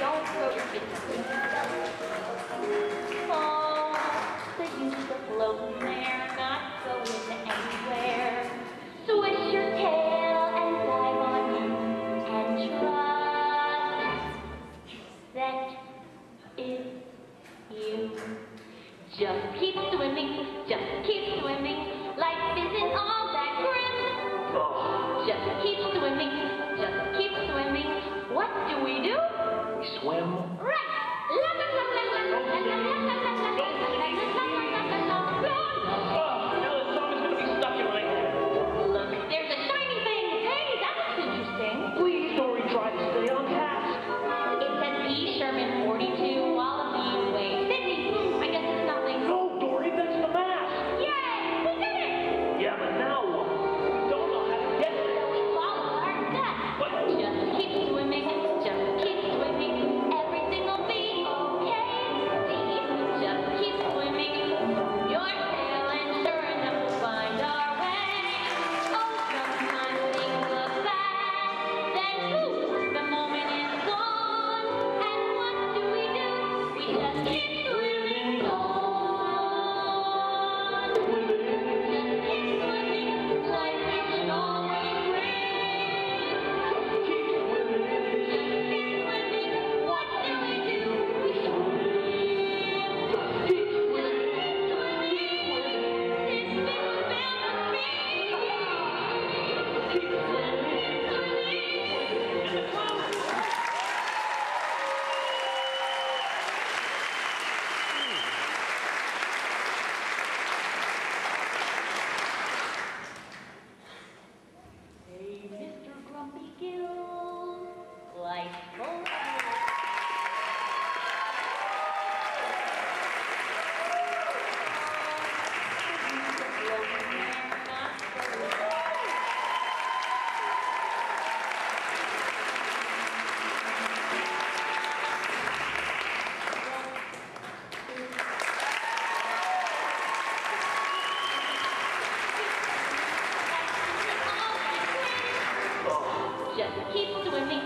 don't go Fall, the youth not going anywhere. Swish your tail and dive on in, and trust you. Just keep swimming, just keep swimming. Life isn't all that grim. Just keep swim Let's Keep swimming.